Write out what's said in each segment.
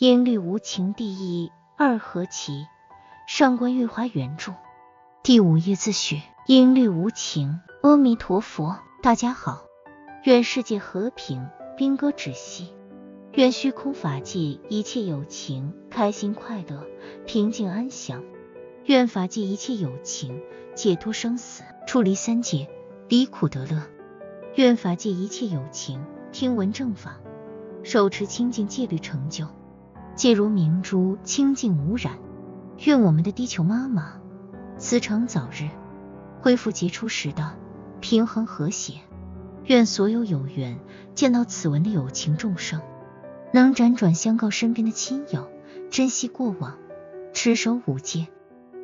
音律无情第一二何其？上官玉华原著。第五页自序：音律无情。阿弥陀佛，大家好，愿世界和平，兵戈止息。愿虚空法界一切有情开心快乐，平静安详。愿法界一切有情解脱生死，出离三界，离苦得乐。愿法界一切有情听闻正法，手持清净戒律成就，戒如明珠清净无染。愿我们的地球妈妈慈诚早日恢复杰出时的平衡和谐。愿所有有缘见到此文的有情众生。能辗转相告身边的亲友，珍惜过往，持守五戒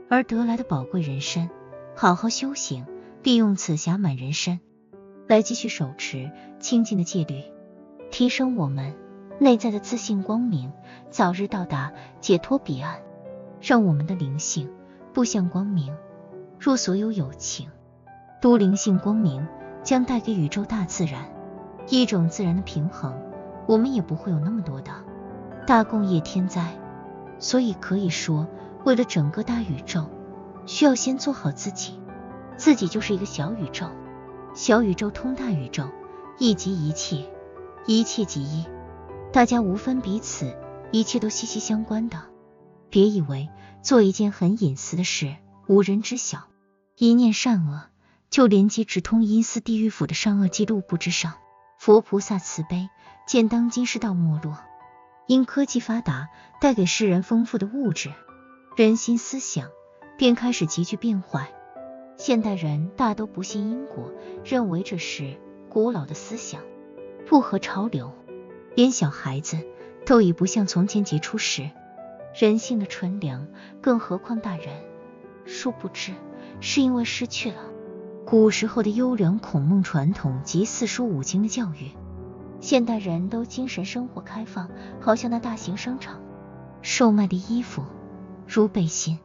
而得来的宝贵人身，好好修行，利用此暇满人身来继续手持清净的戒律，提升我们内在的自信光明，早日到达解脱彼岸，让我们的灵性步向光明。若所有有情都灵性光明，将带给宇宙大自然一种自然的平衡。我们也不会有那么多的大工业天灾，所以可以说，为了整个大宇宙，需要先做好自己。自己就是一个小宇宙，小宇宙通大宇宙，一即一切，一切即一，大家无分彼此，一切都息息相关的。别以为做一件很隐私的事，无人知晓，一念善恶就连接直通阴司地狱府的善恶记录簿之上。佛菩萨慈悲。见当今世道没落，因科技发达带给世人丰富的物质，人心思想便开始急剧变坏。现代人大都不信因果，认为这是古老的思想，不合潮流。连小孩子都已不像从前杰出时人性的纯良，更何况大人？殊不知，是因为失去了古时候的优良孔孟传统及四书五经的教育。现代人都精神生活开放，好像那大型商场售卖的衣服，如背心、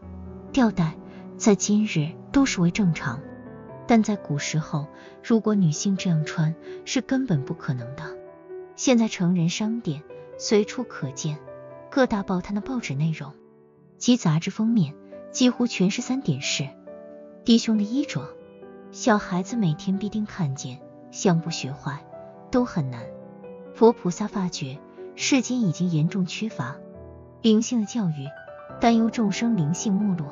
吊带，在今日都是为正常。但在古时候，如果女性这样穿，是根本不可能的。现在成人商店随处可见各大报摊的报纸内容及杂志封面，几乎全是三点式低胸的衣着。小孩子每天必定看见，想不学坏都很难。佛菩萨发觉世间已经严重缺乏灵性的教育，担忧众生灵性没落，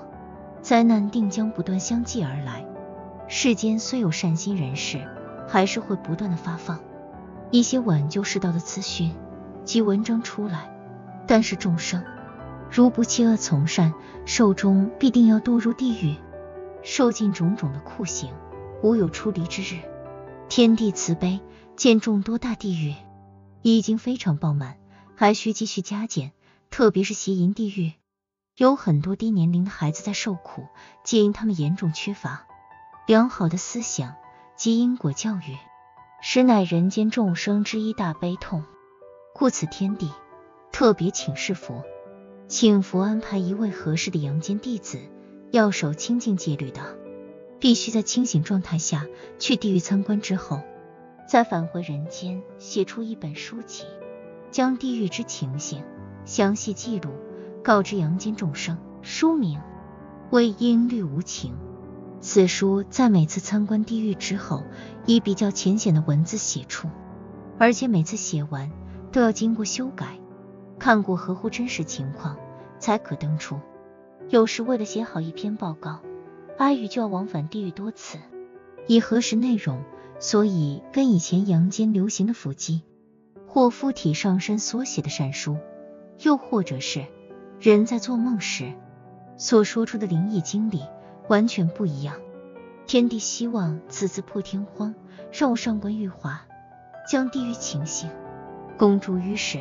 灾难定将不断相继而来。世间虽有善心人士，还是会不断的发放一些挽救世道的资讯及文章出来。但是众生如不弃恶从善，寿终必定要堕入地狱，受尽种种的酷刑，无有出离之日。天地慈悲，见众多大地狱。已经非常饱满，还需继续加减。特别是邪淫地狱，有很多低年龄的孩子在受苦，皆因他们严重缺乏良好的思想及因果教育，实乃人间众生之一大悲痛。故此天地特别请示佛，请佛安排一位合适的阳间弟子，要守清净戒律的，必须在清醒状态下去地狱参观之后。再返回人间，写出一本书籍，将地狱之情形详细记录，告知阳间众生。书名为《音律无情》。此书在每次参观地狱之后，以比较浅显的文字写出，而且每次写完都要经过修改，看过合乎真实情况才可登出。有时为了写好一篇报告，阿宇就要往返地狱多次，以核实内容。所以，跟以前阳间流行的腹肌或附体上身所写的善书，又或者是人在做梦时所说出的灵异经历，完全不一样。天帝希望此次破天荒，让我上官玉华将地狱情形公诸于世，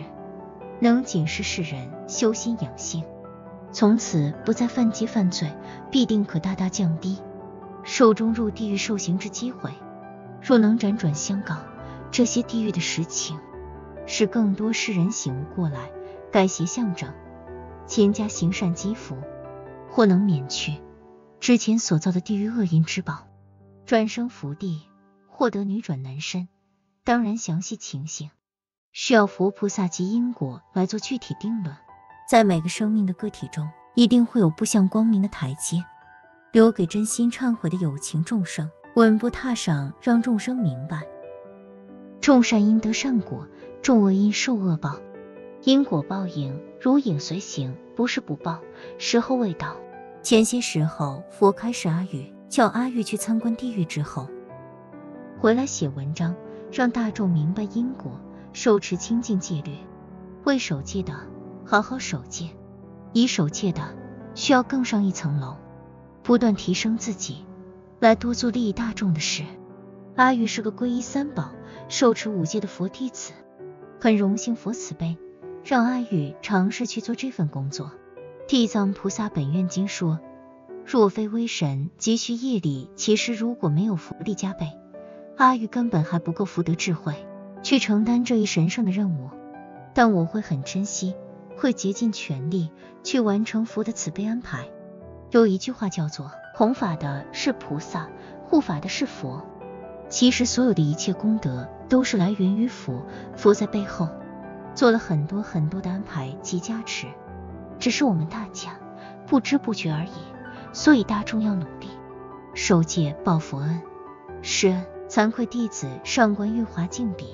能警示世人修心养性，从此不再犯戒犯罪，必定可大大降低受中入地狱受刑之机会。若能辗转香港这些地狱的实情，使更多世人醒悟过来，改邪向正，勤加行善积福，或能免去之前所造的地狱恶因之宝，转生福地，获得女转男身。当然，详细情形需要佛菩萨及因果来做具体定论。在每个生命的个体中，一定会有不向光明的台阶，留给真心忏悔的有情众生，稳步踏上，让众生明白，种善因得善果，种恶因受恶报，因果报应如影随形，不是不报，时候未到。前些时候，佛开示阿育，叫阿玉去参观地狱之后，回来写文章，让大众明白因果，受持清净戒律。未守戒的，好好守戒；已守戒的，需要更上一层楼，不断提升自己，来多做利益大众的事。阿玉是个皈依三宝、受持五戒的佛弟子，很荣幸佛慈悲，让阿玉尝试去做这份工作。地藏菩萨本愿经说，若非微神急需业力，其实如果没有福力加倍，阿育根本还不够福德智慧去承担这一神圣的任务。但我会很珍惜，会竭尽全力去完成佛的慈悲安排。有一句话叫做：弘法的是菩萨，护法的是佛。其实所有的一切功德都是来源于佛，佛在背后做了很多很多的安排及加持。只是我们大家不知不觉而已，所以大众要努力受戒报佛恩，施恩。惭愧弟子上官玉华敬笔。